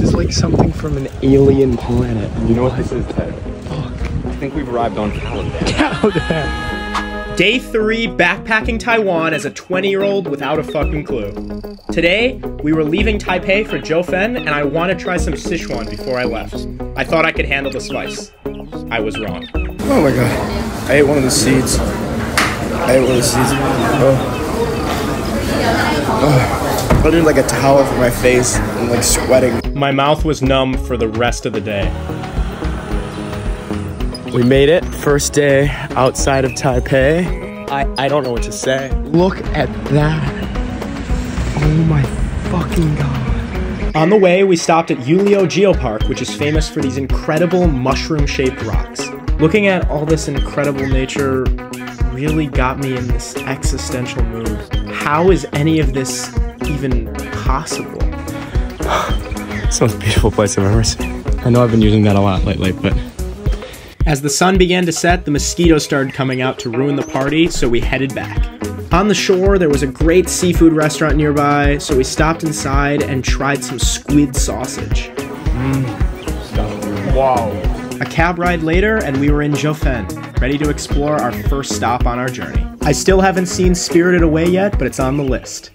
This is like something from an alien planet. You know what this is, Ted? Fuck. I think we've arrived on Caladan. Caladan. Day three, backpacking Taiwan as a 20 year old without a fucking clue. Today, we were leaving Taipei for Jiufen, and I want to try some Sichuan before I left. I thought I could handle the spice. I was wrong. Oh my god. I ate one of the seeds. I ate one of the seeds. Oh. Oh. I need like a towel for my face. I'm like sweating. My mouth was numb for the rest of the day. We made it. First day outside of Taipei. I, I don't know what to say. Look at that. Oh my fucking god. On the way, we stopped at Yehliu Geopark, which is famous for these incredible mushroom shaped rocks. Looking at all this incredible nature really got me in this existential mood. How is any of this even possible? It's the most beautiful place I've ever seen. I know I've been using that a lot lately, but As the sun began to set, the mosquitoes started coming out to ruin the party, so we headed back. On the shore, there was a great seafood restaurant nearby, so we stopped inside and tried some squid sausage. Mm. wow. A cab ride later, and we were in Jiufen, ready to explore our first stop on our journey. I still haven't seen Spirited Away yet, but it's on the list.